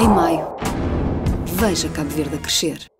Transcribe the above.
Em maio, veja Cabo Verde a crescer.